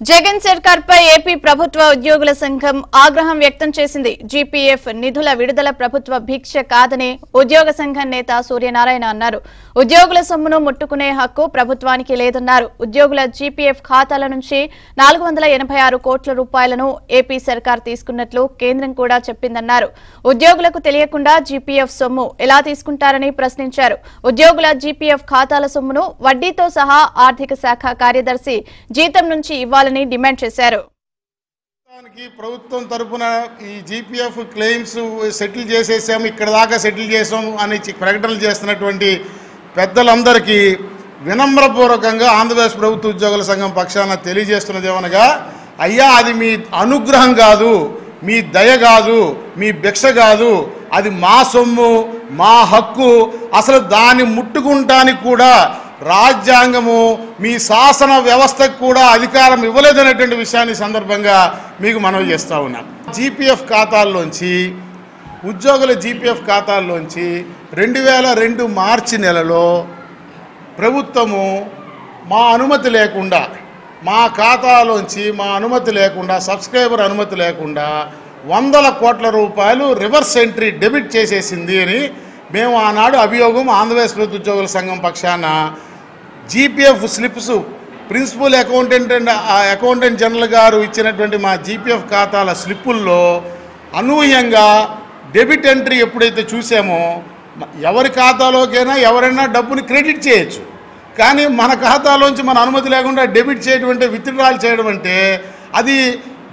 జగన్ సర్కార్ పై ఏపీ ప్రభుత్వ ఉద్యోగుల సంఘం ఆగ్రహం వ్యక్తం చేసింది. జీపీఎఫ్ నిధుల విడుదల ప్రభుత్వ భిక్ష కాదని ఉద్యోగ సంఘం నేత సూర్యనారాయణ అన్నారు. ఉద్యోగుల సొమ్మును ముట్టుకునే హక్కు ప్రభుత్వానికి లేదన్నారు. ఉద్యోగుల జీపీఎఫ్ ఖాతాల నుంచి నాలుగు కోట్ల రూపాయలను ఏపీ సర్కార్ తీసుకున్నట్లు కేంద్రం కూడా చెప్పిందన్నారు. ఉద్యోగులకు తెలియకుండా జీపీఎఫ్ సొమ్ము ఎలా తీసుకుంటారని ప్రశ్నించారు. ఉద్యోగుల జీపీఎఫ్ ఖాతాల సొమ్మును వడ్డీతో సహా ఆర్థిక శాఖ కార్యదర్శి జీతం నుంచి ఇవ్వాలి ఇవ్వాలని డిమాండ్ చేశారు. ప్రభుత్వం తరఫున ఈ జీపీఎఫ్ క్లెయిమ్స్ సెటిల్ చేసేసాము ఇక్కడ దాకా సెటిల్ చేసాము అని ప్రకటనలు చేస్తున్నటువంటి పెద్దలందరికీ వినమ్రపూర్వకంగా ఆంధ్రప్రదేశ్ ప్రభుత్వ ఉద్యోగుల సంఘం పక్షాన తెలియజేస్తున్నది ఏమనగా అయ్యా అది మీ అనుగ్రహం కాదు మీ దయ కాదు మీ భిక్ష కాదు అది మా సొమ్ము మా హక్కు అసలు దాన్ని ముట్టుకుంటానికి కూడా రాజ్యాంగము మీ శాసన వ్యవస్థకు కూడా అధికారం ఇవ్వలేదనేటువంటి విషయాన్ని సందర్భంగా మీకు మనవి చేస్తూ ఉన్నాం. జీపీఎఫ్ ఖాతాల్లోంచి ఉద్యోగుల జీపీఎఫ్ ఖాతాల్లోంచి రెండు వేల రెండు మార్చి నెలలో ప్రభుత్వము మా అనుమతి లేకుండా మా ఖాతాలోంచి మా అనుమతి లేకుండా సబ్స్క్రైబర్ అనుమతి లేకుండా వందల కోట్ల రూపాయలు రివర్స్ ఎంట్రీ డెబిట్ చేసేసింది అని మేము ఆనాడు అభియోగం ఆంధ్రప్రదేశ్ ప్రభుత్వ ఉద్యోగుల సంఘం పక్షాన GPF slips principal accountant and ఆ అకౌంటెంట్ జనరల్ గారు ఇచ్చినటువంటి మా జీపీఎఫ్ ఖాతాల స్లిప్పుల్లో అనూహ్యంగా డెబిట్ ఎంట్రీ ఎప్పుడైతే చూసామో ఎవరి ఖాతాలోకైనా ఎవరైనా డబ్బుని క్రెడిట్ చేయొచ్చు. కానీ మన ఖాతాలోంచి మన అనుమతి లేకుండా డెబిట్ చేయడం అంటే విత్డ్రాల్ చేయడం అంటే అది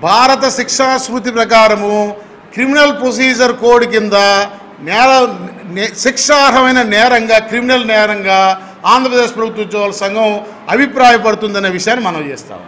భారత శిక్షా స్మృతి ప్రకారము క్రిమినల్ ప్రొసీజర్ కోడ్ కింద నేర శిక్షార్హమైన నేరంగా క్రిమినల్ నేరంగా ఆంధ్రప్రదేశ్ ప్రభుత్వ ఉద్యోగుల సంఘం అభిప్రాయపడుతుందనే విషయాన్ని మనం చేస్తాం.